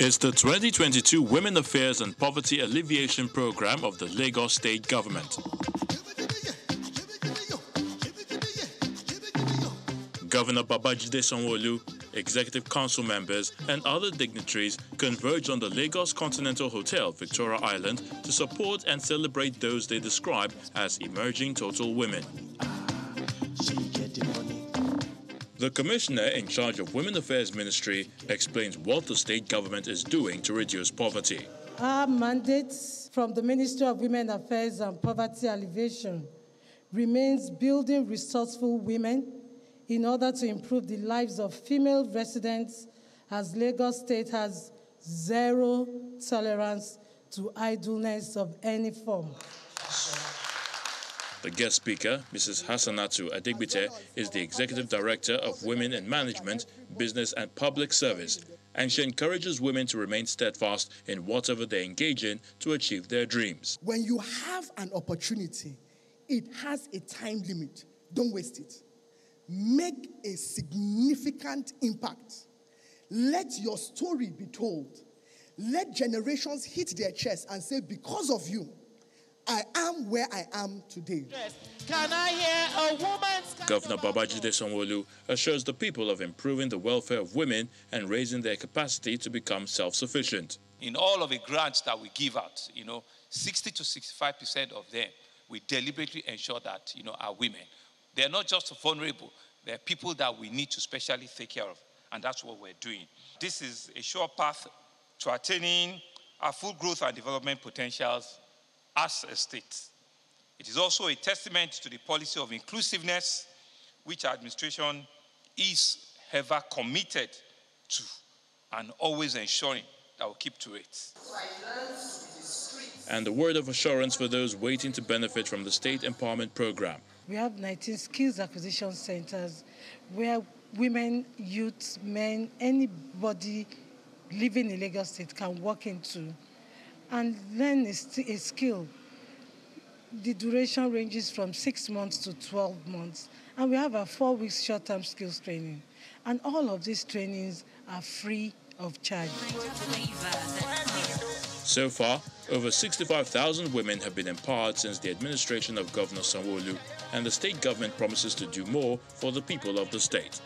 It's the 2022 Women Affairs and Poverty Alleviation Program of the Lagos State Government. Governor Babajide Sanwo-Olu, executive council members, and other dignitaries converged on the Lagos Continental Hotel, Victoria Island, to support and celebrate those they describe as emerging total women. The commissioner in charge of Women Affairs Ministry explains what the state government is doing to reduce poverty. Our mandate from the Ministry of Women Affairs and Poverty Alleviation remains building resourceful women in order to improve the lives of female residents as Lagos State has zero tolerance to idleness of any form. The guest speaker, Mrs. Hansatu Adegbite, is the Executive Director of Women in Management, Business and Public Service, and she encourages women to remain steadfast in whatever they engage in to achieve their dreams. When you have an opportunity, it has a time limit. Don't waste it. Make a significant impact. Let your story be told. Let generations hit their chest and say, Because of you, I am where I am today. Can I hear a woman's Governor Babajide Sanwo-Olu assures the people of improving the welfare of women and raising their capacity to become self-sufficient. In all of the grants that we give out, you know, 60 to 65 percent of them, we deliberately ensure that, you know, are women. They're not just vulnerable, they're people that we need to specially take care of, and that's what we're doing. This is a sure path to attaining our full growth and development potentials as a state. It is also a testament to the policy of inclusiveness, which our administration is ever committed to and always ensuring that we'll keep to it. And a word of assurance for those waiting to benefit from the State Empowerment Program. We have 19 skills acquisition centers where women, youth, men, anybody living in Lagos State can walk into and learn a, a skill. The duration ranges from six months to 12 months. And we have a four weeks short term skills training. And all of these trainings are free of charge. So far, over 65,000 women have been empowered since the administration of Governor Sanwo-Olu, and the state government promises to do more for the people of the state.